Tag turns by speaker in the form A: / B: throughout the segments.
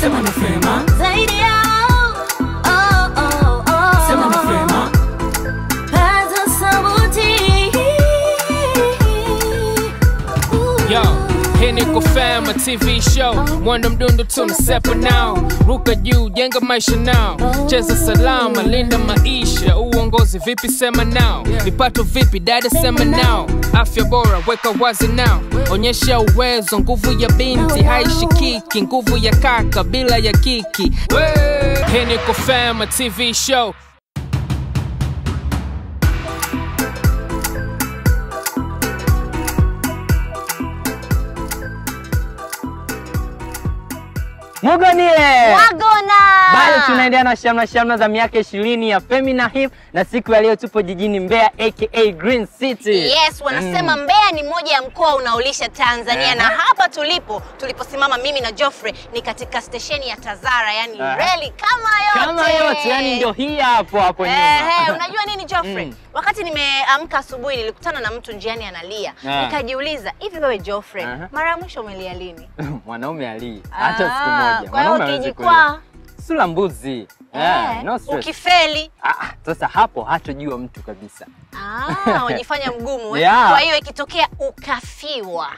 A: Sema ni Fema.
B: zaidi yao
C: hii fama TV show, mwendo mdundo tunasepa nao, ruka juu, jenga maisha nao, cheza salama, linda maisha, uongozi vipi, sema nao, vipato vipi, dada, sema nao, afya bora, weka wazi nao, onyesha uwezo, nguvu ya binti. Haishikiki, nguvu ya kaka bila ya kiki. We! Hii fama TV show.
D: Mugonile!
B: Wagona
D: Bado tunaendelea na shamra shamra za miaka ishirini ya Femina Hip na siku ya leo tupo jijini Mbeya aka Green City.
E: Yes, wanasema Mbeya ni moja ya mkoa unaolisha Tanzania na hapa tulipo tuliposimama mimi na Geoffrey ni katika stesheni ya Tazara, yani
D: Aha.
E: reli kama yote.
D: Kama yote yani ndio hii hapo hapo nyuma.
E: unajua nini Geoffrey?
D: Mm.
E: Wakati nimeamka asubuhi nilikutana na mtu njiani analia.
D: Ah.
E: Nikajiuliza, hivi wewe Geoffrey,
D: Aha.
E: mara ya mwisho umelia lini?
D: Mwanaume alii hata siku
E: Ah,
D: moja.
E: Kwa hiyo ukijikwaa.
D: Sula mbuzi.
E: eh,
D: Yeah, no stress.
E: ukifeli
D: Ah, ah, sasa hapo hatojua mtu kabisa.
E: ah, wajifanya mgumu eh?
D: Yeah.
E: Kwa hiyo ikitokea ukafiwa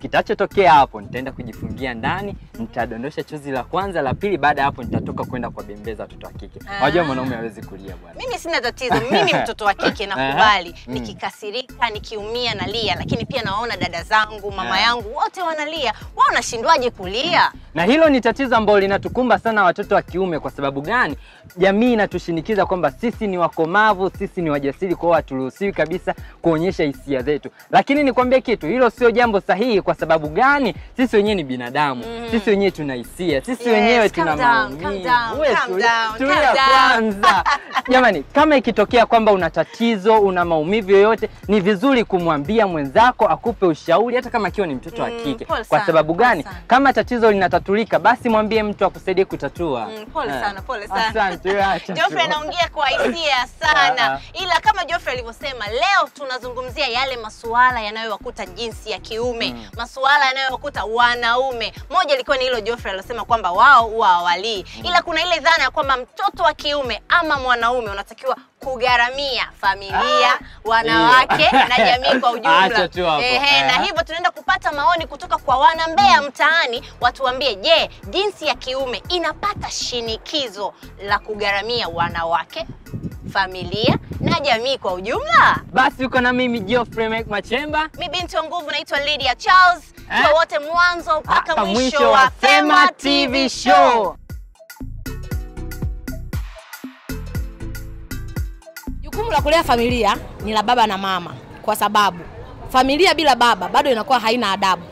D: Kitachotokea hapo nitaenda kujifungia ndani, nitadondosha chozi la kwanza, la pili, baada ya hapo nitatoka kwenda kwa bembeza watoto wa kike.
E: Ah.
D: Unajua mwanaume hawezi kulia bwana.
E: Mimi sina tatizo, mimi mtoto wa kike nakubali.
D: Mm.
E: Nikikasirika, nikiumia nalia, lakini pia nawaona dada zangu, mama
D: Aha.
E: yangu wote wanalia. Wao wanashindwaje kulia?
D: Na hilo ni tatizo ambalo linatukumba sana watoto wa kiume. Kwa sababu gani? Jamii inatushinikiza kwamba sisi ni wakomavu, sisi ni wajasiri, kwao hiyo haturuhusiwi kabisa kuonyesha hisia zetu. Lakini nikwambie kitu, hilo sio jambo sahihi. Kwa sababu gani? Sisi wenyewe ni binadamu, mm -hmm. sisi wenyewe tuna hisia, sisi
E: Yes,
D: wenyewe tuna maumivu. tulia- kwanza. Jamani, kama ikitokea kwamba una tatizo, una maumivu yoyote, ni vizuri kumwambia mwenzako akupe ushauri, hata kama akiwa ni mtoto wa
E: Mm,
D: kike.
E: mm,
D: Kwa sababu gani?
E: sana.
D: Kama tatizo linatatulika, basi mwambie mtu akusaidie kutatua.
E: Mm, pole sana, pole sana.
D: Asante.
E: Geoffrey anaongea kwa hisia sana, ila kama Geoffrey alivyosema, leo tunazungumzia yale masuala yanayowakuta jinsi ya kiume, masuala yanayokuta wanaume. Moja ilikuwa ni hilo Geoffrey alosema kwamba wao huwa hawalii, ila kuna ile dhana ya kwamba mtoto wa kiume ama mwanaume unatakiwa kugharamia familia, wanawake na jamii kwa ujumla. Ehe, na hivyo tunaenda kupata maoni kutoka kwa wana Mbeya mtaani, watuambie, je, jinsi ya kiume inapata shinikizo la kugharamia wanawake, familia na jamii kwa ujumla?
D: Basi uko na mimi Geoffrey Mike Machemba.
E: Mi binti wa nguvu naitwa Lydia Charles.
D: Eh?
E: Wote mwanzo mpaka
D: Mpaka
E: mwisho wa Fema TV show.
F: Jukumu la kulea familia ni la baba na mama, kwa sababu familia bila baba bado inakuwa haina adabu,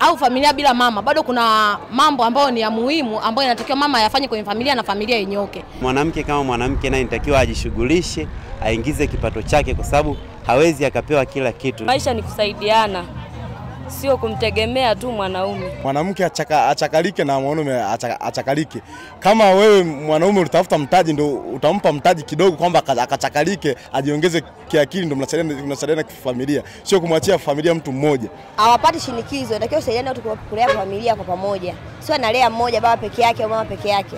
F: au familia bila mama bado kuna mambo ambayo ni ya muhimu ambayo inatakiwa mama ayafanye kwenye familia na familia inyoke.
G: Mwanamke kama mwanamke naye inatakiwa ajishughulishe, aingize kipato chake, kwa sababu hawezi akapewa kila kitu.
H: Maisha ni kusaidiana, sio kumtegemea tu mwanaume.
I: mwanamke achaka, achakalike na mwanaume achaka, achakalike. Kama wewe mwanaume utafuta mtaji, ndo utampa mtaji kidogo kwamba aka- akachakalike, ajiongeze kiakili, ndo mnasaidiana kifamilia, sio kumwachia familia mtu mmoja.
J: hawapati shinikizo, inatakiwa usaidiane watu kwa- kulea familia kwa pamoja, sio analea mmoja baba peke yake au mama peke yake.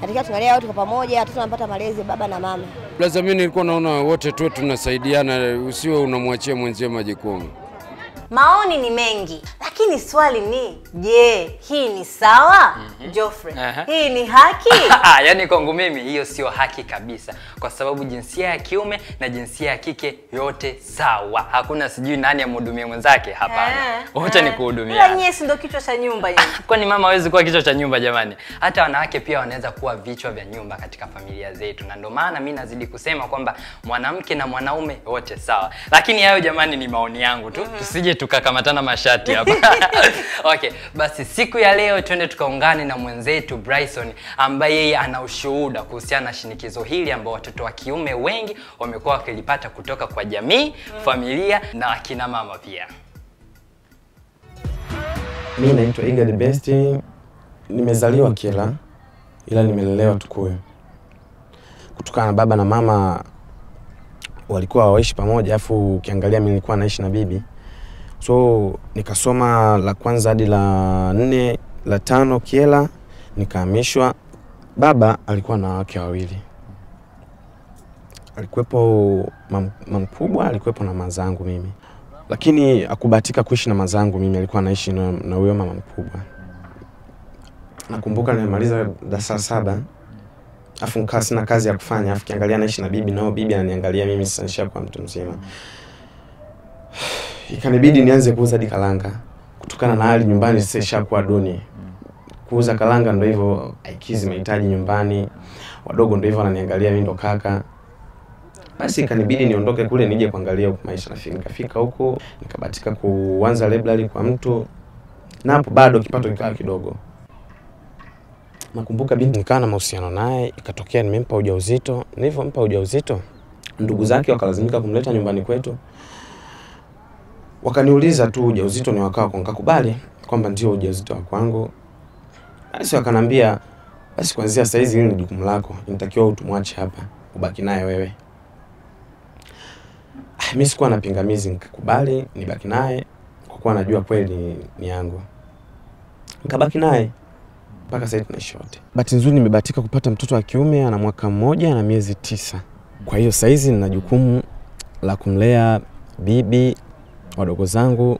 J: Natakiwa tunalea watu kwa pamoja, watoto wanapata malezi baba na mama.
K: Lazima mimi nilikuwa naona wote tu tunasaidiana, usiwe unamwachia mwenzio majukumu.
E: Maoni ni mengi, lakini swali ni je, hii ni sawa? mm-hmm. Geoffrey,
L: uh-huh.
E: hii ni haki?
L: Ah, yaani kwangu mimi hiyo sio haki kabisa, kwa sababu jinsia ya kiume na jinsia ya kike yote sawa. Hakuna sijui nani amhudumie mwenzake, hapana, wote ni kuhudumia
E: nyie si ndo kichwa cha nyumba.
L: Kwani mama hawezi kuwa kichwa cha nyumba jamani? Hata wanawake pia wanaweza kuwa vichwa vya nyumba katika familia zetu, na ndio maana mi nazidi kusema kwamba mwanamke na mwanaume wote sawa. Lakini hayo jamani ni maoni yangu tu, mm-hmm. tusije tukakamatana mashati hapa. okay, basi siku ya leo twende tukaungane na mwenzetu Bryson ambaye yeye ana ushuhuda kuhusiana na shinikizo hili ambao watoto wa kiume wengi wamekuwa wakilipata kutoka kwa jamii, mm. familia na akina mama pia.
M: Mi naitwa Iga the Best, nimezaliwa Kyela ila nimelelewa Tukuyu. Kutokana na baba na mama walikuwa waishi pamoja, afu ukiangalia mimi nilikuwa naishi na bibi, so nikasoma la kwanza hadi la nne la tano Kiela, nikahamishwa. Baba alikuwa na wake wawili, alikuwepo mam, mamkubwa, alikuwepo na mazangu mimi, lakini akubahatika kuishi na mazangu mimi, alikuwa anaishi na huyo mama mkubwa. Nakumbuka nimemaliza darasa saba afu nikaa sina kazi ya kufanya, afu kiangalia naishi na bibi, nao bibi ananiangalia mimi sasa nishakuwa mtu mzima, ikanibidi nianze kuuza hadi karanga kutokana na hali nyumbani sasa ishakuwa duni. Kuuza karanga ndo hivyo haikizi mahitaji nyumbani, wadogo ndo hivyo wananiangalia mimi ndo kaka. Basi ikanibidi niondoke kule nije kuangalia huko maisha. Nafika nikafika huko nikabatika kuanza library kwa mtu, na hapo bado kipato kikawa kidogo. Nakumbuka binti nikawa na mahusiano naye, ikatokea nimempa ujauzito. Nilivyompa ujauzito, ndugu zake wakalazimika kumleta nyumbani kwetu, wakaniuliza tu ujauzito ni wakawa kwa nikakubali kwamba ndio ujauzito wa kwangu. Basi wakanambia basi, kuanzia saa hizi ni jukumu lako, inatakiwa utumwache hapa, ubaki naye wewe. Ah, mimi sikuwa na pingamizi, nikakubali nibaki naye kwa kuwa najua kweli ni, yangu. Nikabaki naye mpaka sasa tunaishi wote. Bahati nzuri nimebahatika kupata mtoto wa kiume ana mwaka mmoja na miezi tisa. Kwa hiyo sasa hizi nina jukumu la kumlea bibi, wadogo zangu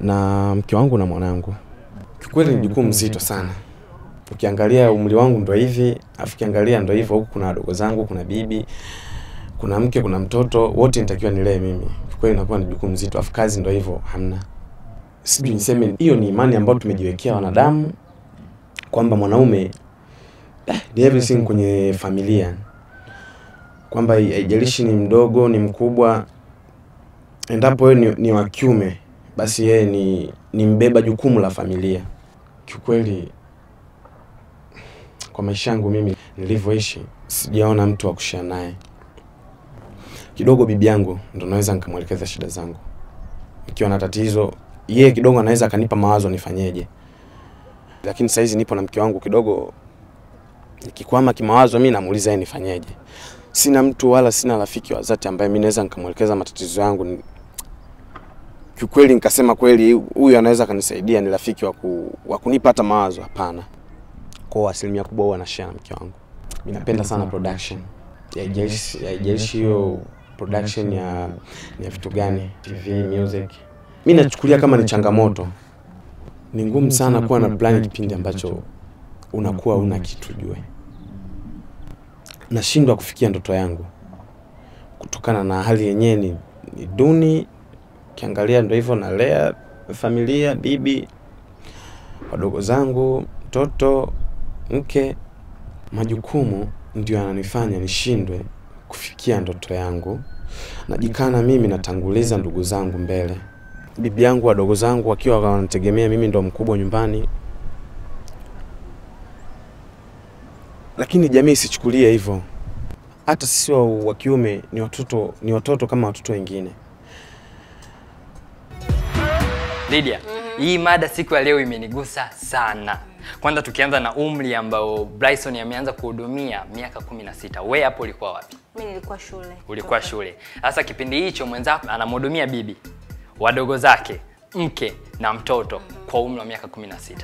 M: na mke wangu na mwanangu. Kiukweli ni jukumu zito sana. Ukiangalia umri wangu ndo hivi, afu ukiangalia ndo hivyo, huku kuna wadogo zangu, kuna bibi, kuna mke, kuna mtoto, wote nitakiwa nilee mimi. Kiukweli inakuwa ni jukumu zito, afu kazi ndo hivyo, hamna sijui niseme, hiyo ni imani ambayo tumejiwekea wanadamu kwamba mwanaume eh, ni everything kwenye familia, kwamba haijalishi ni mdogo ni mkubwa, endapo wewe ni, ni wa kiume, basi yeye ni, ni mbeba jukumu la familia. Kiukweli kwa maisha yangu mimi nilivyoishi, sijaona mtu wa kushia naye. Kidogo bibi yangu ndo naweza nikamwelekeza shida zangu, nikiwa na tatizo yeye kidogo anaweza akanipa mawazo nifanyeje, lakini saizi nipo na mke wangu kidogo, nikikwama kimawazo mi namuuliza yeye nifanyeje. Sina mtu wala sina rafiki wa dhati ambaye mi naweza nikamwelekeza matatizo yangu. Kiukweli nikasema kweli huyu anaweza akanisaidia, ni rafiki wa ku, wa kunipa hata mawazo, hapana. Kwa asilimia kubwa huwa anashare na mke wangu. Mi napenda sana production, haijalishi hiyo production ya ya vitu gani, TV, music mi nachukulia kama ni changamoto. Ni ngumu sana kuwa na plan kipindi ambacho unakuwa una kitu jue. Nashindwa kufikia ndoto yangu kutokana na hali yenyewe ni, ni duni. Kiangalia ndo hivyo, nalea familia, bibi, wadogo zangu, mtoto, mke. Majukumu ndio yananifanya nishindwe kufikia ndoto yangu. Najikana mimi natanguliza ndugu zangu mbele bibi yangu wadogo zangu wakiwa wanategemea mimi ndo mkubwa nyumbani, lakini jamii isichukulie hivyo. Hata sisi wa kiume ni watoto, ni watoto kama watoto wengine.
L: Lydia, hii mada siku ya leo imenigusa sana. Kwanza tukianza na umri ambao Bryson ameanza kuhudumia miaka 16. Wewe hapo ulikuwa wapi?
E: Mimi nilikuwa shule
L: Ulikuwa shule. Sasa kipindi hicho mwenzako anamhudumia bibi, wadogo zake, mke na mtoto kwa umri wa miaka 16.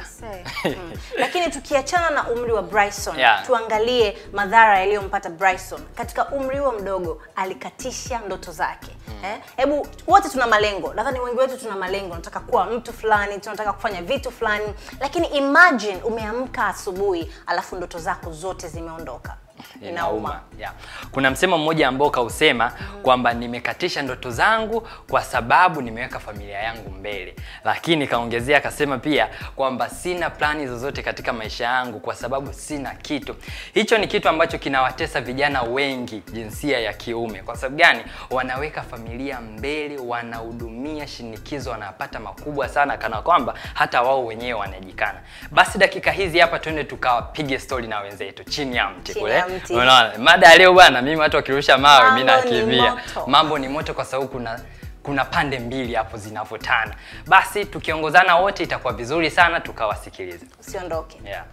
E: Mm. lakini tukiachana na umri wa Bryson
L: Yeah.
E: tuangalie madhara yaliyompata Bryson katika umri huo mdogo alikatisha ndoto zake Mm. eh? hebu wote tuna malengo nadhani wengi wetu tuna malengo tunataka kuwa mtu fulani tunataka kufanya vitu fulani lakini imagine umeamka asubuhi alafu ndoto zako zote zimeondoka inauma
L: Yeah. Kuna msemo mmoja ambao kausema kwamba nimekatisha ndoto zangu kwa sababu nimeweka familia yangu mbele, lakini kaongezea akasema pia kwamba sina plani zozote katika maisha yangu kwa sababu sina kitu. Hicho ni kitu ambacho kinawatesa vijana wengi jinsia ya kiume. Kwa sababu gani? Wanaweka familia mbele, wanahudumia shinikizo, wanapata makubwa sana, kana kwamba hata wao wenyewe wanajikana. Basi dakika hizi hapa twende tukawapige stori na wenzetu chini ya mti kule. Unaona, mada ya leo bwana, mimi watu wakirusha mawe mimi nakimbia. Mambo ni moto kwa sababu kuna kuna pande mbili hapo zinavutana. Basi tukiongozana wote itakuwa vizuri sana, tukawasikiliza.
E: usiondoke
L: Yeah.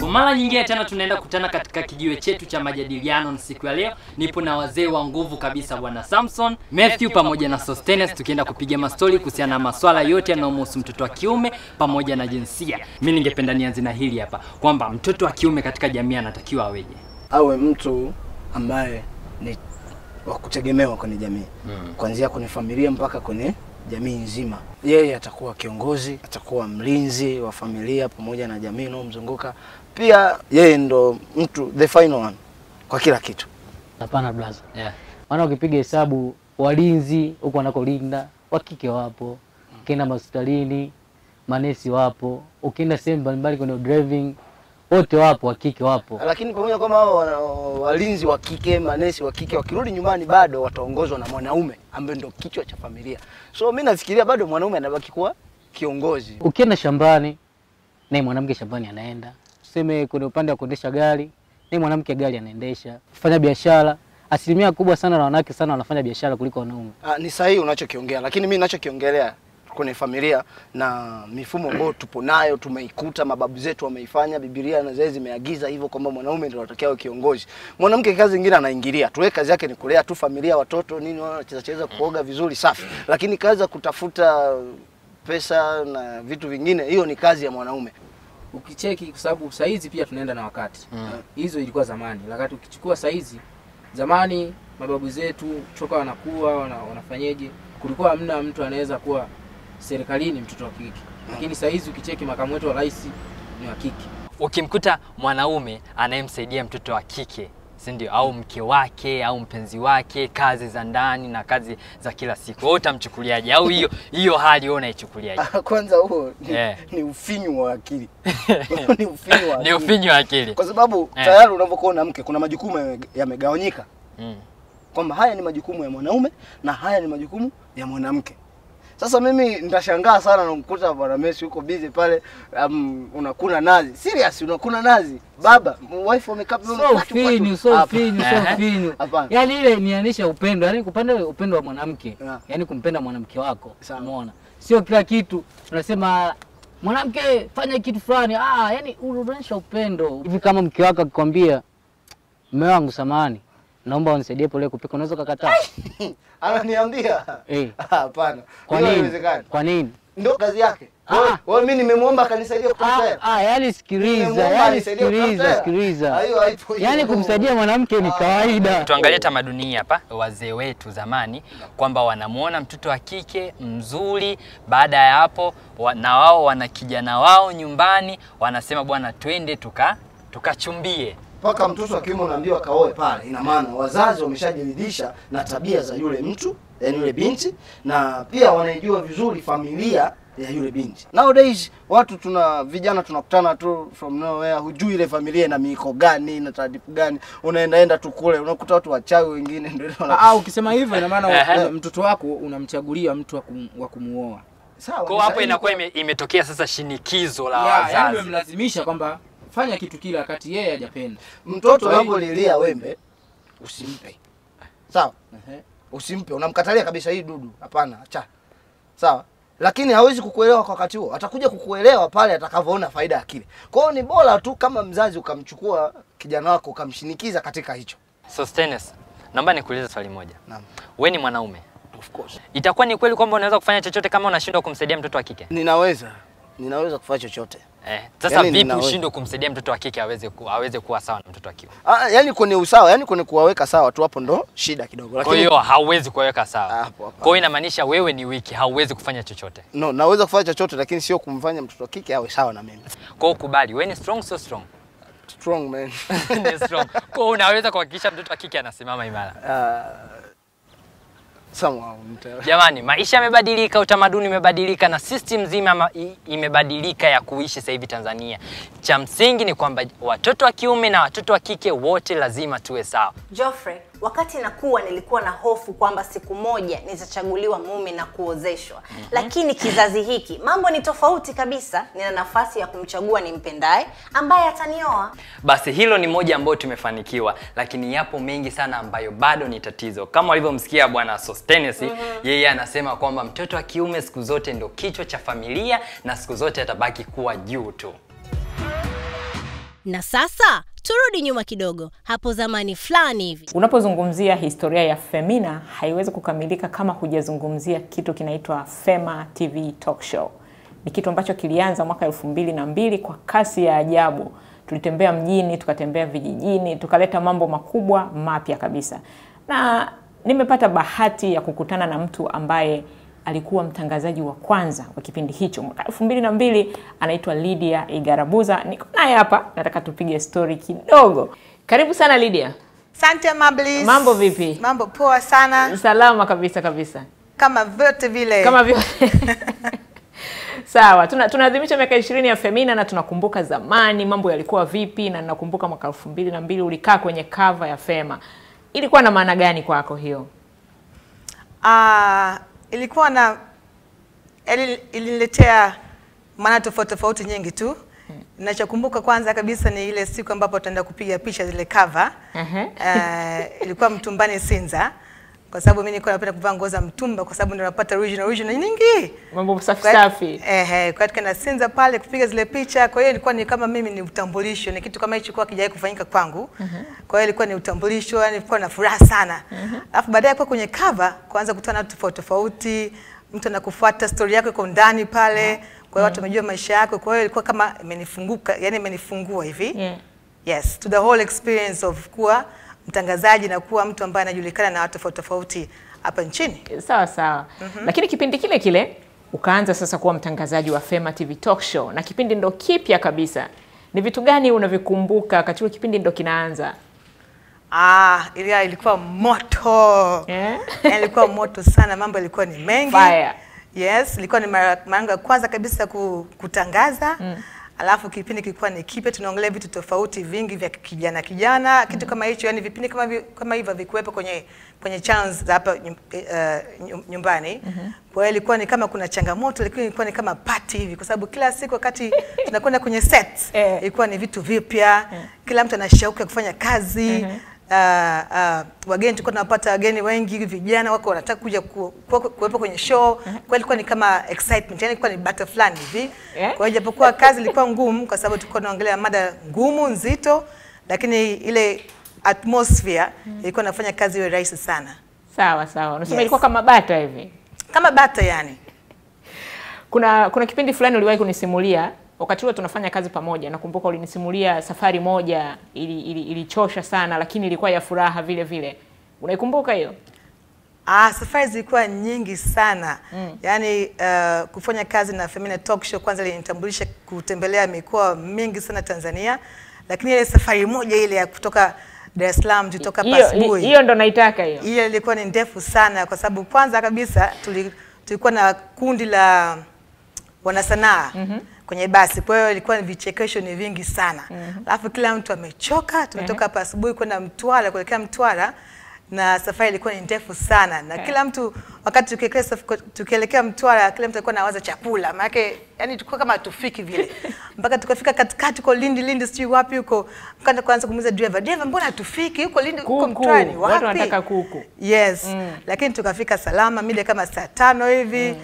L: Kwa mara nyingine tena tunaenda kutana katika kijiwe chetu cha majadiliano na siku ya leo nipo na wazee wa nguvu kabisa bwana Samson, Matthew pamoja na Sostenes tukienda kupiga mastori kuhusiana na maswala yote yanayomhusu mtoto wa kiume pamoja na jinsia. Mimi ningependa nianze na hili hapa kwamba mtoto wa kiume katika jamii anatakiwa aweje?
A: awe mtu ambaye ni wa kutegemewa kwenye jamii
L: hmm,
A: kuanzia kwenye familia mpaka kwenye jamii nzima. Yeye atakuwa kiongozi, atakuwa mlinzi wa familia pamoja na jamii inayomzunguka. Pia yeye ndo mtu the final one kwa kila kitu.
N: Hapana blaza,
L: Yeah.
N: maana ukipiga hesabu walinzi huko wanakolinda wakike wapo, ukienda hospitalini manesi wapo, ukienda sehemu mbalimbali kwenye driving wote wapo, wakike wapo.
A: Lakini pamoja kwamba hao walinzi wa kike, manesi wa kike wakirudi nyumbani bado wataongozwa na mwanaume ambaye ndo kichwa cha familia. So mi nafikiria bado mwanaume anabaki kuwa kiongozi.
N: Ukienda shambani naye mwanamke shambani anaenda, tuseme kwenye upande wa kuendesha gari ni mwanamke gari anaendesha, kufanya biashara. Asilimia kubwa sana na wanawake sana wanafanya biashara kuliko wanaume.
A: Ah, ni sahihi unachokiongea, lakini mi ninachokiongelea kwenye familia na mifumo ambayo tupo nayo, tumeikuta, mababu zetu wameifanya, Biblia na zile zimeagiza hivyo kwamba mwanaume ndio anatakiwa kiongozi. Mwanamke kazi nyingine anaingilia tu, yeye kazi yake ni kulea tu familia, watoto nini, wanacheza cheza, kuoga vizuri, safi, lakini kazi ya kutafuta pesa na vitu vingine, hiyo ni kazi ya mwanaume.
O: Ukicheki kwa sababu saizi pia tunaenda na wakati. Hizo mm. ilikuwa zamani. Lakati ukichukua saizi zamani mababu zetu choka wanakuwa wana, wanafanyeje? Kulikuwa hamna mtu anaweza kuwa serikalini mtoto wa kike. Lakini saizi ukicheki makamu wetu wa rais ni wa kike.
L: Ukimkuta mwanaume anayemsaidia mtoto wa kike si ndio, au mke wake au mpenzi wake, kazi za ndani na kazi za kila siku, wewe utamchukuliaje? Au hiyo hiyo hali wewe unaichukuliaje?
A: Kwanza huo ni,
L: yeah.
A: ni ufinyu wa akili ni ufinyu wa akili.
L: Ni ufinyu wa akili.
A: kwa sababu
L: yeah.
A: tayari unavyokuwa na mke kuna majukumu yame- yamegawanyika
L: Mm.
A: kwamba haya ni majukumu ya mwanaume na haya ni majukumu ya mwanamke. Sasa mimi nitashangaa sana namkuta bwana Messi yuko busy pale, um, unakuna nazi. Serious unakuna nazi. Baba, wife wamekaa
N: So finyu, so finyu, so finyu. Yaani ile nianisha upendo, yaani kupenda upendo wa mwanamke, yaani kumpenda mwanamke wako. Umeona? Sio kila kitu unasema mwanamke fanya kitu fulani, ah, yaani unaonyesha upendo. Hivi kama mke wako akikwambia mume wangu samahani, naomba unisaidie pole kupika, unaweza kukataa?
A: Ananiambia.
N: Eh.
A: Hapana.
N: Kwa nini? Kwa nini?
A: Ndio kazi yake. Wewe- Wewe mimi nimemwomba akanisaidia kupika.
N: Ah, yani sikiliza, yani sikiliza, sikiliza.
A: Hayo haipo hiyo.
N: Yaani kumsaidia mwanamke ni kawaida.
L: Tuangalie tamaduni hapa, wazee wetu zamani, kwamba wanamuona mtoto wa kike mzuri, baada ya hapo wa, na wao wana kijana wao nyumbani, wanasema bwana, twende tuka tukachumbie.
A: Mpaka mtoto akiwemo kiume unaambiwa kaoe pale, ina maana wazazi wameshajiridhisha na tabia za yule mtu, yani yule binti, na pia wanaijua vizuri familia ya yule binti. Nowadays watu tuna vijana tunakutana tu from nowhere, hujui ile familia ina miiko gani na taratibu gani, unaendaenda tu kule unakuta watu wachawi wengine ndio
O: Ah, ukisema hivyo ina maana mtoto wako unamchagulia mtu wa kumuoa.
A: Sawa.
L: Kwa hapo inakuwa imetokea sasa shinikizo la
O: yani
L: wazazi.
O: umemlazimisha kwamba fanya kitu kile wakati yeye hajapenda.
A: mtoto unapolilia wembe usimpe, sawa? Usimpe, unamkatalia kabisa, hii dudu, hapana, acha, sawa. Lakini hawezi kukuelewa kwa wakati huo, atakuja kukuelewa pale atakavyoona faida ya kile. Kwa hiyo ni bora tu kama mzazi ukamchukua kijana wako ukamshinikiza katika hicho.
L: Sostenes, naomba nikuulize swali moja.
A: Naam.
L: Wewe ni mwanaume,
A: Of course.
L: itakuwa ni kweli kwamba unaweza kufanya chochote kama unashindwa kumsaidia mtoto wa kike?
A: Ninaweza, ninaweza kufanya chochote.
L: Eh, sasa
A: yani
L: vipi ushindwe kumsaidia mtoto wa kike aweze ku, aweze kuwa sawa na mtoto wa kiume?
A: Ah, yani kwenye usawa, yani kwenye kuwaweka sawa tu, hapo ndo shida kidogo.
L: Lakini Kwa hiyo hauwezi kuweka sawa.
A: Hapo, hapo.
L: Kwa hiyo inamaanisha wewe ni wiki, hauwezi kufanya chochote.
A: no, naweza kufanya chochote, lakini sio kumfanya mtoto wa kike awe sawa na mimi.
L: Kwa hiyo kubali, wewe ni strong so strong.
A: Strong man.
L: ni strong. Kwa hiyo unaweza kuhakikisha mtoto wa kike anasimama imara.
A: Uh, somehow,
L: Jamani, maisha yamebadilika, utamaduni umebadilika na system zima imebadilika ya kuishi sasa hivi Tanzania. Cha msingi ni kwamba watoto wa kiume na watoto wa kike wote lazima tuwe sawa.
E: Geoffrey, wakati nakuwa nilikuwa na hofu kwamba siku moja nitachaguliwa mume na kuozeshwa. mm -hmm. Lakini kizazi hiki mambo ni tofauti kabisa. Nina nafasi ya kumchagua nimpendaye ambaye atanioa.
L: Basi hilo ni moja ambayo tumefanikiwa, lakini yapo mengi sana ambayo bado ni tatizo. Kama walivyomsikia bwana Sostenes, mm -hmm. yeye anasema kwamba mtoto wa kiume siku zote ndo kichwa cha familia na siku zote atabaki kuwa juu tu.
P: Na sasa turudi nyuma kidogo, hapo zamani fulani hivi.
Q: Unapozungumzia historia ya Femina haiwezi kukamilika kama hujazungumzia kitu kinaitwa Fema TV Talk Show. Ni kitu ambacho kilianza mwaka elfu mbili na mbili kwa kasi ya ajabu. Tulitembea mjini, tukatembea vijijini, tukaleta mambo makubwa mapya kabisa, na nimepata bahati ya kukutana na mtu ambaye alikuwa mtangazaji wa kwanza wa kipindi hicho mwaka elfu mbili na mbili anaitwa Lydia Igarabuza. Niko naye hapa, nataka tupige stori kidogo. Karibu sana Lydia.
R: Asante Mablis.
Q: Mambo vipi?
R: Mambo poa sana.
Q: Salama kabisa kabisa.
R: Kama vyote vile.
Q: Kama vyote. Sawa, tuna tunaadhimisha miaka ishirini ya Femina na tunakumbuka zamani mambo yalikuwa vipi, na nakumbuka mwaka elfu mbili na mbili ulikaa kwenye kava ya Fema. Ilikuwa na maana gani kwako hiyo?
R: Ah, ilikuwa na ili- iliniletea maana tofauti tofauti nyingi tu. Ninachokumbuka kwanza kabisa ni ile siku ambapo tutaenda kupiga picha zile cover. Uh, ilikuwa Mtumbani Sinza kwa sababu mimi nilikuwa napenda kuvaa nguo za mtumba kwa sababu ndio napata original original nyingi.
Q: Mambo safi safi.
R: Ehe, kwa hiyo Sinza pale kupiga zile picha, kwa hiyo ilikuwa ni kama mimi ni utambulisho, ni kitu kama hicho kwa kijawahi kufanyika kwangu. Kwa hiyo ilikuwa ni utambulisho, yani nilikuwa na furaha sana. Alafu baadaye kwa kwenye cover kuanza kukutana na watu tofauti tofauti, mtu anakufuata story yako iko ndani pale. Kwa hiyo watu wamejua maisha yako, kwa hiyo ilikuwa kama imenifunguka, yani imenifungua hivi.
Q: Yeah.
R: Yes, to the whole experience of kuwa mtangazaji na kuwa mtu ambaye anajulikana na watu tofauti tofauti hapa nchini.
Q: Sawa sawa. mm -hmm. Lakini kipindi kile kile ukaanza sasa kuwa mtangazaji wa Fema TV Talk Show na kipindi ndo kipya kabisa. Ni vitu gani unavikumbuka wakati ule kipindi ndo kinaanza?
R: Ah, ile ilikuwa moto.
Q: Yeah.
R: ilikuwa moto sana, mambo yalikuwa ni mengi.
Q: Fire.
R: Yes, ilikuwa ni mara yangu ya kwanza kabisa kutangaza. kutangaza. Alafu kipindi kilikuwa ni kipya, tunaongelea vitu tofauti vingi vya kijana kijana, kitu kama hicho, yani vipindi kama vi, kama hivyo vikuwepo kwenye kwenye channels za hapa eh, nyum- nyumbani. Kwa hiyo ilikuwa ni kama kuna changamoto, lakini ilikuwa ni kama party hivi, kwa sababu kila siku wakati tunakwenda kwenye set ilikuwa ni vitu vipya, kila mtu ana shauku ya kufanya kazi. Uh, uh, wageni tulikuwa tunapata wageni wengi, vijana wako wanataka kuja ku- ku- kuwepo kwenye show. Kwa hiyo ilikuwa ni kama excitement, yani ilikuwa ni battle fulani hivi.
Q: Eh?
R: Kwa hiyo japokuwa kazi ilikuwa ngumu, kwa sababu tulikuwa tunaongelea mada ngumu nzito, lakini ile atmosphere ilikuwa nafanya kazi iwe rahisi sana,
Q: Sawa sawa. Unasema
R: Yes.
Q: ilikuwa kama bata hivi.
R: kama bata yani.
Q: Kuna kuna kipindi fulani uliwahi kunisimulia wakati ule tunafanya kazi pamoja. Nakumbuka ulinisimulia safari moja ili, ili, ilichosha sana lakini ilikuwa ya furaha vile vile. Unaikumbuka hiyo?
R: Ah, safari zilikuwa nyingi sana mm. Yaani uh, kufanya kazi na Femina Talk Show kwanza ilinitambulisha kutembelea mikoa mingi sana Tanzania, lakini ile safari moja ile ya kutoka Dar es Salaam tutoka pasbui
Q: Hiyo ndo naitaka hiyo.
R: hiyo ilikuwa ni ndefu sana, kwa sababu kwanza kabisa tuli, tulikuwa na kundi la wanasanaa mm-hmm. Kwenye basi, kwa hiyo ilikuwa ni vichekesho ni vingi sana alafu mm -hmm. kila mtu amechoka. Tumetoka hapa asubuhi kwenda Mtwara kuelekea Mtwara na safari ilikuwa ni ndefu sana na
Q: okay.
R: kila mtu wakati tukielekea tukielekea Mtwara, kila mtu alikuwa anawaza chakula, maana yani tulikuwa kama tufiki vile mpaka tukafika katikati huko Lindi, Lindi sijui wapi huko, mkaanza kuanza kumuuliza driver, driver, mbona hatufiki huko Lindi, huko Mtwara ni
Q: Watu wanataka kuku.
R: Yes. mm. Lakini tukafika salama mida kama saa tano hivi.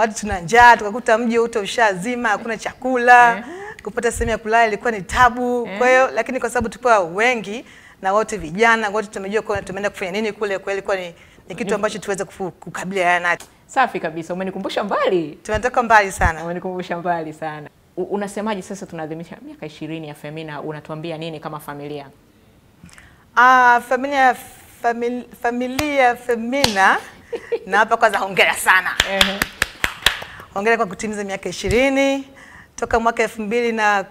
R: Watu tuna njaa, tukakuta mji wote ushazima, hakuna chakula. Kupata sehemu ya kulala ilikuwa ni tabu. Kwa hiyo lakini kwa sababu tulikuwa wengi na wote vijana, wote tumejua kwa tumeenda kufanya nini kule, kwa ilikuwa ni, ni kitu ambacho tuweze kukabiliana nacho.
Q: Safi kabisa. Umenikumbusha mbali.
R: Tumetoka mbali sana.
Q: Umenikumbusha mbali sana. U- Unasemaje sasa tunaadhimisha miaka ishirini ya Femina, unatuambia nini kama familia?
R: Ah, familia famili, familia Femina na hapa kwanza hongera sana. Hongera kwa kutimiza miaka ishirini. Toka mwaka elfu mbili na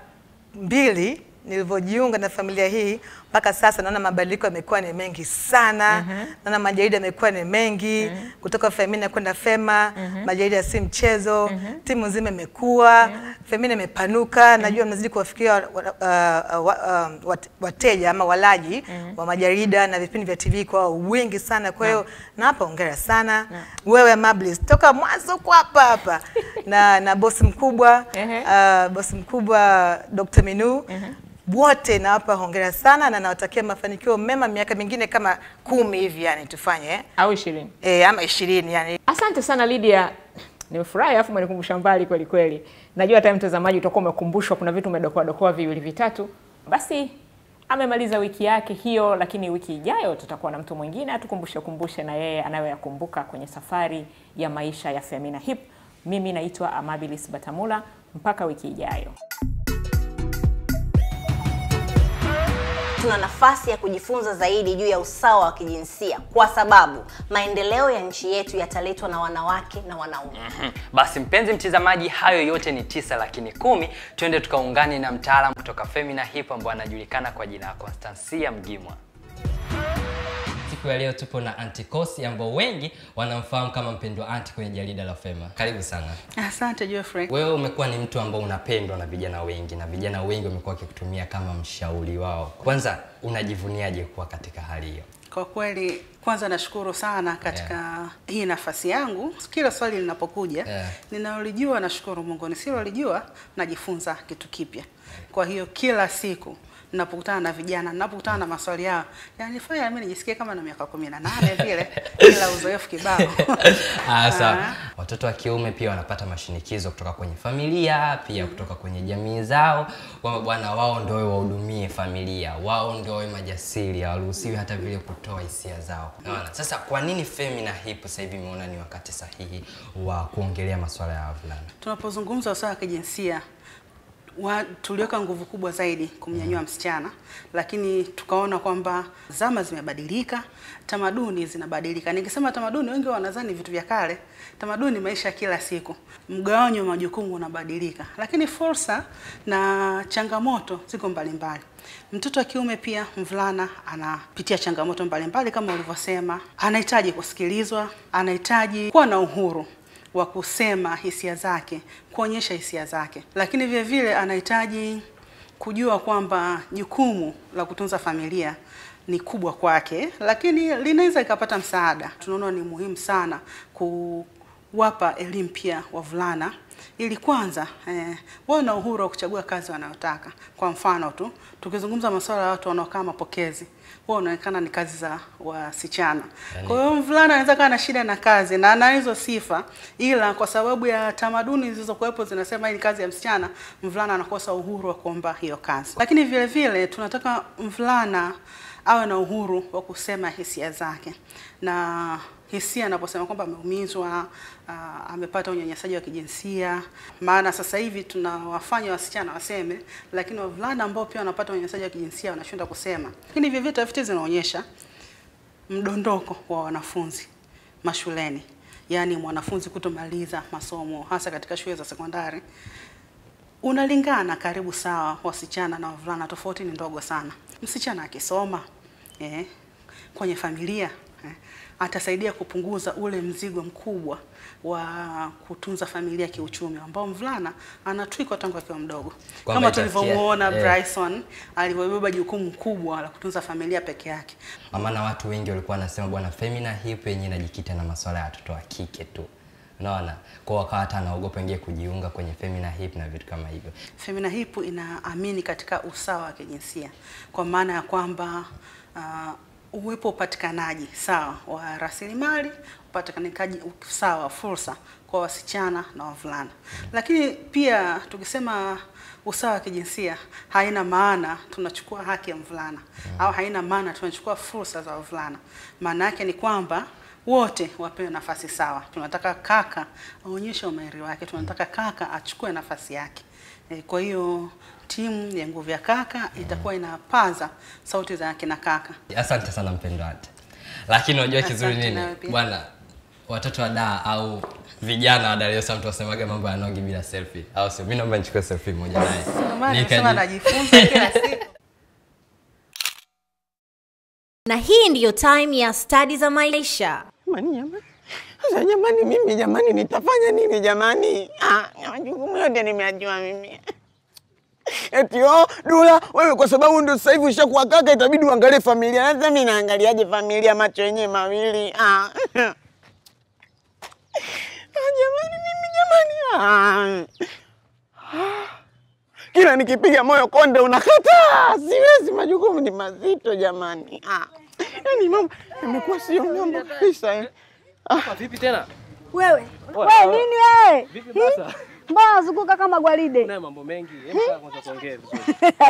R: mbili nilivyojiunga na familia hii mpaka sasa naona mabadiliko yamekuwa ni mengi sana. mm -hmm. Naona majarida yamekuwa ni mengi mm -hmm. kutoka Femina kwenda Fema. mm -hmm. Majarida si mchezo, mm -hmm. timu nzima imekuwa, Femina imepanuka. mm -hmm. Najua mnazidi kuwafikia wa- wa- uh, uh, wat- wateja ama walaji wa majarida na vipindi vya TV kwa wingi sana. Kwa hiyo na hapa hongera sana na. wewe Mablis, toka mwanzo kwa hapa hapa na na bosi mkubwa uh, bosi mkubwa Dr. Minu wote nawapa hongera sana na nawatakia mafanikio mema miaka mingine kama kumi hivi yani tufanye eh?
Q: au ishirini
R: e, ama ishirini yani.
Q: Asante sana Lydia, nimefurahi afu umenikumbusha mbali kweli kweli. Najua hata mtazamaji utakuwa umekumbushwa, kuna vitu umedokoa dokoa viwili vitatu Basi amemaliza wiki yake hiyo, lakini wiki ijayo tutakuwa na mtu mwingine atukumbushe kumbushe na yeye anayoyakumbuka kwenye safari ya maisha ya Femina Hip. Mimi naitwa Amabilis Batamula, mpaka wiki ijayo.
E: Tuna nafasi ya kujifunza zaidi juu ya usawa wa kijinsia kwa sababu maendeleo ya nchi yetu yataletwa na wanawake na wanaume.
S: Mm -hmm. Basi mpenzi mtizamaji, hayo yote ni tisa lakini kumi. Twende tukaungane na mtaalamu kutoka Femina Hip ambaye anajulikana kwa jina la Constancia Mgimwa.
L: Siku ya leo tupo na Aunty Kosi ambao wengi wanamfahamu kama mpendwa Aunty kwenye jarida la Fema. Karibu sana.
T: Asante Geoffrey.
L: Wewe umekuwa ni mtu ambao unapendwa na vijana wengi na vijana wengi wamekuwa wakikutumia kama mshauri wao. Kwanza unajivuniaje kuwa katika hali hiyo?
T: Kwa kweli kwanza nashukuru sana katika yeah. hii nafasi yangu. Kila swali linapokuja
L: Yeah.
T: ninalolijua nashukuru Mungu, nisilolijua najifunza kitu kipya. Kwa hiyo kila siku ninapokutana na vijana, ninapokutana na maswali yao yanifanya mimi nijisikie kama na miaka kumi na nane vile, ila uzoefu kibao.
L: Ah, sawa. Watoto wa kiume pia wanapata mashinikizo kutoka kwenye familia, pia kutoka kwenye jamii zao, kwamba bwana wao ndio wao wahudumie familia, wao ndio wao majasiri, hawaruhusiwi hata vile kutoa hisia zao. Unaona? Sasa kwa nini Femina Hip sasa hivi imeona ni wakati sahihi wa kuongelea masuala ya wavulana?
T: Tunapozungumza usawa wa kijinsia wa, tuliweka nguvu kubwa zaidi kumnyanyua msichana, lakini tukaona kwamba zama zimebadilika, tamaduni zinabadilika. Nikisema tamaduni, wengi wanadhani vitu vya kale. Tamaduni maisha kila siku, mgawanyo wa majukumu unabadilika, lakini fursa na changamoto ziko mbalimbali. Mtoto wa kiume pia, mvulana anapitia changamoto mbalimbali kama ulivyosema, anahitaji kusikilizwa, anahitaji kuwa na uhuru wa kusema hisia zake, kuonyesha hisia zake, lakini vile vile anahitaji kujua kwamba jukumu la kutunza familia ni kubwa kwake, lakini linaweza ikapata msaada. Tunaona ni muhimu sana kuwapa elimu pia wavulana ili kwanza eh, wawe na uhuru wa kuchagua kazi wanayotaka. Kwa mfano tu tukizungumza masuala ya watu wanaokaa mapokezi, wao unaonekana ni kazi za wasichana.
L: Yaani-
T: Kwa hiyo mvulana anaweza kaa na shida na kazi na ana hizo sifa, ila kwa sababu ya tamaduni zilizokuwepo zinasema hii ni kazi ya msichana, mvulana anakosa uhuru wa kuomba hiyo kazi. Lakini vile vile tunataka mvulana awe na uhuru wa kusema hisia zake na hisia anaposema kwamba ameumizwa, uh, amepata unyanyasaji wa kijinsia. Maana sasa hivi tunawafanya wasichana waseme, lakini wavulana ambao pia wanapata unyanyasaji wa kijinsia wanashindwa kusema. Lakini vivyo tafiti zinaonyesha mdondoko wa wanafunzi mashuleni, yaani mwanafunzi kutomaliza masomo hasa katika shule za sekondari unalingana karibu sawa, wasichana na wavulana, tofauti ni ndogo sana. Msichana akisoma eh, kwenye familia eh, atasaidia kupunguza ule mzigo mkubwa wa kutunza familia kiuchumi ambao mvulana anatwikwa tangu akiwa mdogo,
L: kwa
T: kama tulivyomuona
L: yeah.
T: Bryson alivyobeba jukumu kubwa la kutunza familia peke yake.
L: maana watu wengi walikuwa wanasema bwana Femina Hip yenyewe inajikita na masuala ya watoto wa kike tu, unaona, kwa wakawa hata anaogopa ingie kujiunga kwenye Femina Hip na vitu kama hivyo.
T: Femina Hip inaamini katika usawa wa kijinsia kwa maana ya kwamba uh, uwepo upatikanaji sawa wa rasilimali, upatikanaji sawa wa fursa kwa wasichana na wavulana. Lakini pia tukisema usawa wa kijinsia haina maana tunachukua haki ya mvulana mm. au haina maana tunachukua fursa za wavulana. Maana yake ni kwamba wote wapewe nafasi sawa. Tunataka kaka aonyeshe umahiri wake, tunataka kaka achukue nafasi yake. E, kwa hiyo timu ya Nguvu ya Kaka itakuwa inapaza sauti za kina kaka.
L: Asante sana mpendwa, Ante. Lakini unajua kizuri nini bwana, watoto wa daa au vijana wa Dar es Salaam tunasemaga mambo ya nongi bila selfie, au sio? Mimi naomba nichukue selfie moja naye.
T: Najifunza kila siku.
U: Na hii ndiyo time ya stadi za maisha.
V: Sasa jamani, mimi jamani, nitafanya nini jamani? Ah, majukumu yote nimeajua mimi. Eti oh, Dula, wewe kwa sababu ndio sasa hivi ushakuwa kaka, itabidi uangalie familia. Sasa mimi naangaliaje familia macho yenyewe mawili? Ah. Ah, jamani, mimi jamani. Ah. Kila nikipiga moyo konde unakataa. Siwezi, majukumu ni mazito jamani. Ah. Yaani mama, imekuwa sio mambo kabisa.
W: Ah. Vipi tena?
X: Wewe wewe nini wewe?
W: Vipi basa?
X: Mbona unazunguka kama gwaride?
W: Una mambo mengi. Hebu kwanza tuongee vizuri.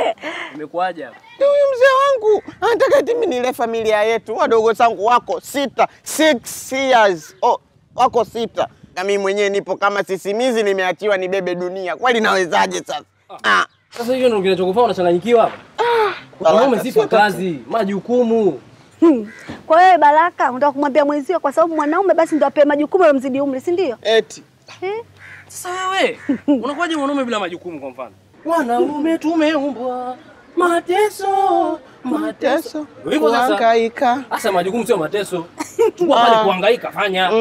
W: Imekuwaje hapa?
V: Huyu mzee wangu anataka eti mimi nile familia yetu. Wadogo zangu wako sita, six years. Oh, wako sita. Na mimi mwenyewe nipo kama sisimizi nimeachiwa nibebe dunia. Kweli nawezaje sasa? Ah.
W: Sasa hiyo ndio kinachokufanya unachanganyikiwa hapa. Ah. Wanaume sifa kazi, majukumu.
X: Hmm. Kwa hiyo Baraka, unataka kumwambia mwenzio kwa sababu mwanaume basi ndio apewe majukumu yalomzidi umri, si ndio?
V: Eti.
X: Eh?
W: Sasa wewe unakuwaje mwanaume bila majukumu kwa mfano? Wanaume tumeumbwa mateso, mateso. Hivyo sasa.
V: hangaika.
W: Sasa majukumu sio mateso. Chukua
X: Ah.
W: pale kuhangaika fanya.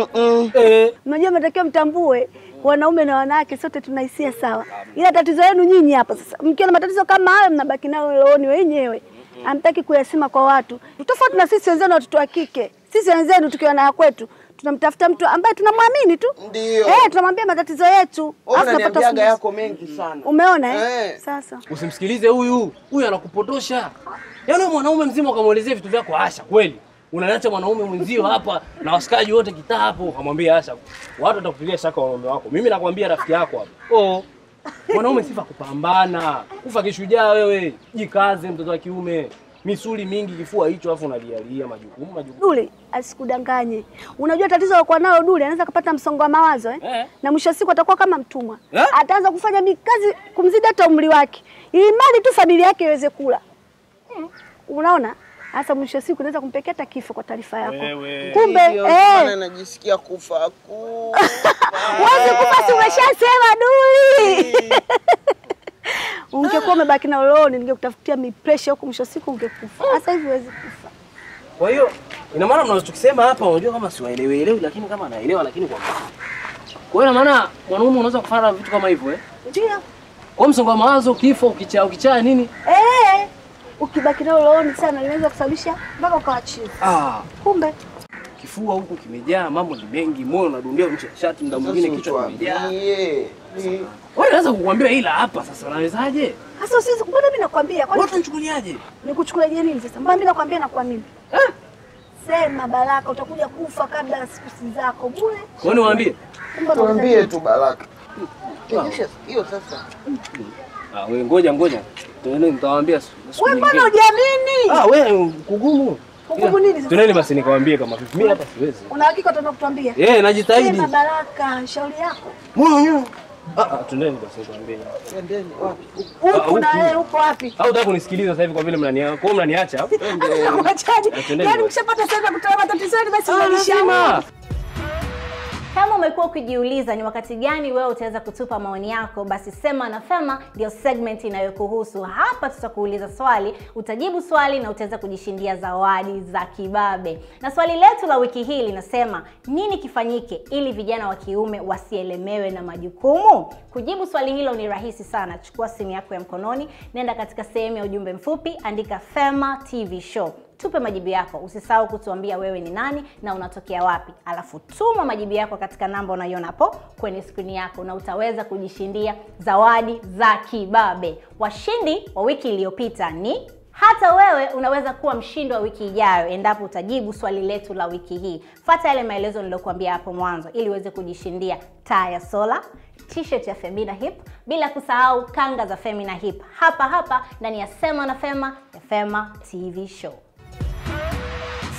W: Eh.
X: Unajua mnatakiwa mtambue wanaume na wanawake sote tuna hisia sawa, ila tatizo lenu nyinyi hapa sasa, mkiwa na matatizo kama hayo mnabaki nayo rohoni wenyewe, hamtaki kuyasema kwa watu. Tofauti na sisi wenzenu watoto wa kike, sisi wenzenu tukiwa na kwetu tunamtafuta mtu ambaye tunamwamini tu,
V: Ndio.
X: eh, tunamwambia matatizo yetu, afu tunapata
V: yako mengi sana.
X: Umeona eh?
V: Eh.
X: Sasa
W: Usimsikilize huyu, huyu anakupotosha. Yaani wewe mwanaume mzima ukamwelezea vitu vyako Asha, kweli unaacha mwanaume mwenzio hapa na wasikaji wote kitaa hapo, ukamwambia Asha, watu watakupigia shaka wanaume wako. Mimi nakwambia rafiki yako hapa, oh, mwanaume sifa kupambana, kufa kishujaa. Wewe jikaze, mtoto wa kiume, misuli mingi, kifua hicho, afu unalialia majukumu majukumu.
X: Dule asikudanganye. Unajua tatizo la nalo Dule, anaweza kupata msongo wa mawazo eh?
W: Eh.
X: na mwisho wa siku atakuwa kama mtumwa
W: Eh?
X: ataanza kufanya mikazi kumzidi hata umri wake, ili mali tu familia yake iweze kula. hmm. Unaona, hasa mwisho siku unaweza kumpekea hata kifo kwa taarifa yako.
W: Wewe.
X: Kumbe eh,
V: najisikia kufa kufa.
X: Wewe kufa, si umeshasema Duli. Ungekuwa umebaki na uloni, ningekutafutia mipresha huko, mwisho siku ungekufa. Sasa hivi huwezi kufa.
W: Kwa hiyo ina maana mnachokisema hapa, unajua kama siwaelewi elewi, lakini kama anaelewa, lakini kwa kwa hiyo ina maana mwanaume unaweza kufanya vitu kama hivyo eh?
X: Ndio.
W: Kwa msongo wa mawazo, kifo, ukichaa ukichaa nini?
X: Eh, ukibaki na uloni sana inaweza kusababisha mpaka ukawa chifu.
W: Ah,
X: Kumbe
W: kifua huku kimejaa, mambo ni mengi, moyo unadundia nje ya shati, muda mwingine kichwa kimejaa. Wewe naweza kukuambia ila hapa sasa unawezaje?
X: Sasa usiwezi mbona mimi nakwambia kwani
W: Watu nichukuliaje?
X: nikuchukuliaje nini sasa? Mbona mimi nakwambia na kwa nini? Eh? Sema Baraka utakuja kufa kabla ya siku zako bure.
W: Kwa nini waambie?
V: Tuambie tu Baraka. Hiyo sasa.
W: Ah, wewe ngoja ngoja. Tuende nitawaambia
X: Wewe mbona hujiamini?
W: Ah, wewe kugumu.
X: Kugumu nini sasa?
W: Tuneni basi nikawaambie kama vipi. Mimi hapa siwezi.
X: Una hakika utaenda kutuambia?
W: Eh, najitahidi.
X: Sema Baraka, shauri yako.
W: Mbona Ah, ah, basi? Ah,
X: Huku na wewe uko wapi?
W: Au unataka kunisikiliza sasa hivi kwa vile mnania, kwa hiyo mnaniacha?
X: Yaani mkishapata sasa kutoa matatizo basi
W: Ah,
X: mnalisha.
W: lazima.
E: Kama umekuwa ukijiuliza ni wakati gani wewe utaweza kutupa maoni yako, basi Sema na Fema ndio segment inayokuhusu. Hapa tutakuuliza swali, utajibu swali na utaweza kujishindia zawadi za kibabe. Na swali letu la wiki hii linasema nini kifanyike ili vijana wa kiume wasielemewe na majukumu? Kujibu swali hilo ni rahisi sana. Chukua simu yako ya mkononi, nenda katika sehemu ya ujumbe mfupi, andika Fema TV Show tupe majibu yako. Usisahau kutuambia wewe ni nani na unatokea wapi, alafu tuma majibu yako katika namba unaiona hapo kwenye skrini yako, na utaweza kujishindia zawadi za kibabe. Washindi wa wiki iliyopita ni hata wewe unaweza kuwa mshindi wa wiki ijayo endapo utajibu swali letu la wiki hii. Fata yale maelezo niliyokuambia hapo mwanzo ili uweze kujishindia taa ya sola t-shirt ya Femina Hip, bila kusahau kanga za Femina Hip hapa hapa ndani ya Sema na Fema ya Fema TV Show.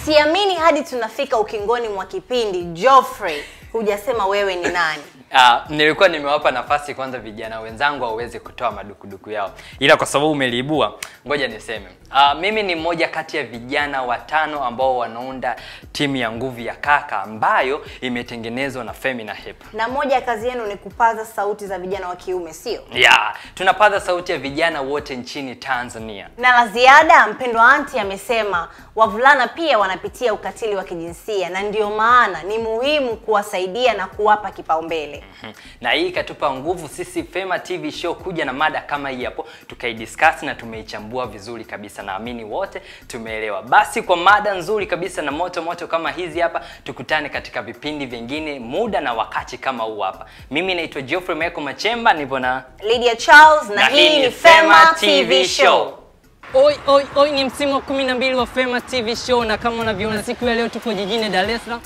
E: Siamini hadi tunafika ukingoni mwa kipindi. Geoffrey, hujasema wewe ni nani?
L: Uh, nilikuwa nimewapa nafasi kwanza vijana wenzangu waweze kutoa madukuduku yao, ila kwa sababu umeliibua, ngoja niseme. Uh, mimi ni mmoja kati ya vijana watano ambao wanaunda timu ya nguvu ya kaka ambayo imetengenezwa na Femina Hip.
E: Na moja ya kazi yenu ni kupaza sauti za vijana wa kiume, sio?
L: Yeah, tunapaza sauti ya vijana wote nchini Tanzania.
E: Na la ziada, mpendwa anti amesema wavulana pia wanapitia ukatili wa kijinsia na ndio maana ni muhimu kuwasaidia na kuwapa kipaumbele.
L: Mhm. na hii ikatupa nguvu sisi Fema TV show kuja na mada kama hii hapo tukaidiscuss na tumeichambua vizuri kabisa. Naamini wote tumeelewa. Basi kwa mada nzuri kabisa na moto moto kama hizi hapa, tukutane katika vipindi vingine muda na wakati kama huu hapa. Mimi naitwa Geoffrey Michael Machemba, nipo na
E: Lydia Charles na, na hii ni Fema TV show.
L: Oi, oi, oi, ni msimu wa kumi na mbili wa Fema TV show, na kama unavyoona siku ya leo tuko jijini Dar es Salaam